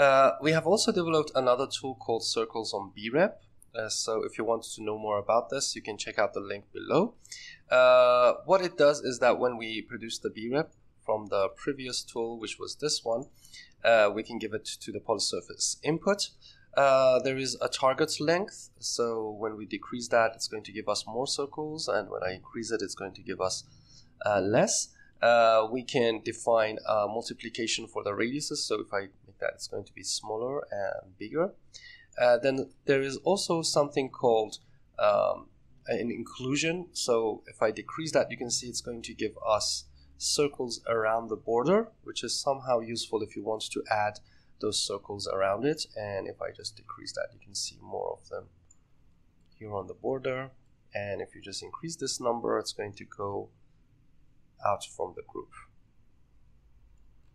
Uh, we have also developed another tool called Circles on BREP. Uh, so if you want to know more about this, you can check out the link below. Uh, what it does is that when we produce the BREP from the previous tool, which was this one, uh, we can give it to the polysurface input. Uh, there is a target length, so when we decrease that, it's going to give us more circles, and when I increase it, it's going to give us less. Uh, we can define a multiplication for the radiuses, so if I that, it's going to be smaller and bigger. Uh, then there is also something called um, an inclusion. So if I decrease that, you can see it's going to give us circles around the border, which is somehow useful if you want to add those circles around it. And if I just decrease that, you can see more of them here on the border. And if you just increase this number, it's going to go out from the group.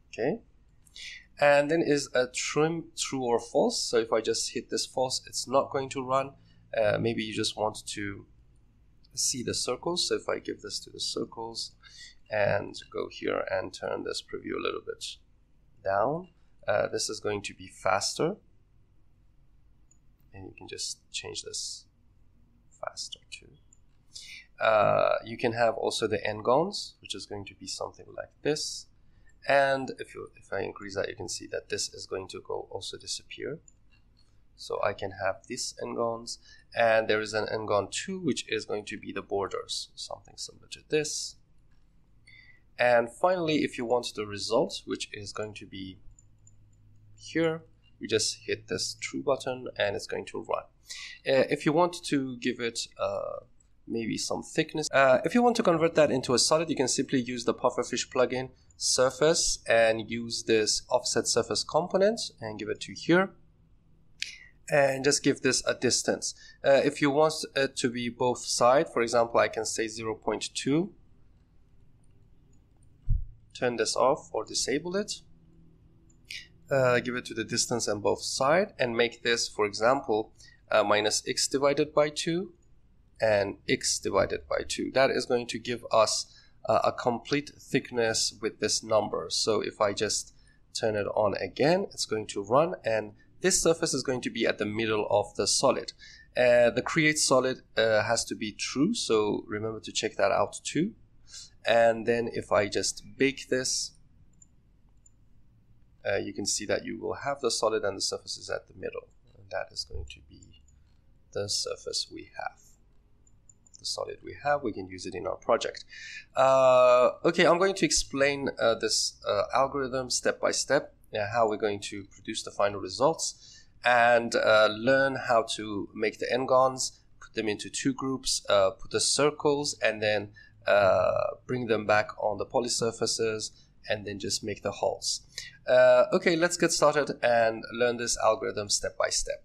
Okay. And then is a trim true or false. So if I just hit this false, it's not going to run. Uh, maybe you just want to see the circles. So if I give this to the circles and go here and turn this preview a little bit down, uh, this is going to be faster. And you can just change this faster too. Uh, you can have also the n-gons, which is going to be something like this. And if, you, if I increase that, you can see that this is going to go also disappear. So I can have this n-gons, and there is an n-gon 2, which is going to be the borders, something similar to this. And finally, if you want the result, which is going to be here, you just hit this true button and it's going to run. Uh, if you want to give it uh, maybe some thickness, uh, if you want to convert that into a solid, you can simply use the pufferfish plugin surface and use this offset surface component and give it to here. And just give this a distance. Uh, if you want it to be both side, for example, I can say 0.2, turn this off or disable it, uh, give it to the distance on both side and make this, for example, uh, minus x divided by 2 and x divided by 2. That is going to give us uh, a complete thickness with this number. So if I just turn it on again, it's going to run and this surface is going to be at the middle of the solid. Uh, the create solid uh, has to be true, so remember to check that out too. And then if I just bake this, uh, you can see that you will have the solid and the surface is at the middle. And that is going to be the surface we have the solid we have, we can use it in our project. Uh, okay, I'm going to explain uh, this uh, algorithm step by step, how we're going to produce the final results, and uh, learn how to make the n-gons, put them into two groups, uh, put the circles, and then uh, bring them back on the polysurfaces, and then just make the holes. okay, let's get started and learn this algorithm step by step.